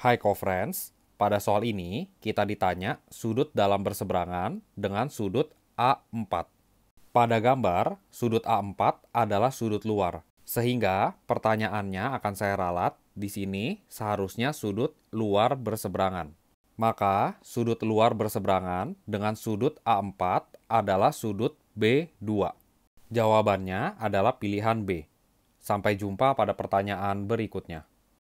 Hai co-friends, pada soal ini kita ditanya sudut dalam berseberangan dengan sudut A4. Pada gambar, sudut A4 adalah sudut luar, sehingga pertanyaannya akan saya ralat di sini seharusnya sudut luar berseberangan. Maka sudut luar berseberangan dengan sudut A4 adalah sudut B2. Jawabannya adalah pilihan B. Sampai jumpa pada pertanyaan berikutnya.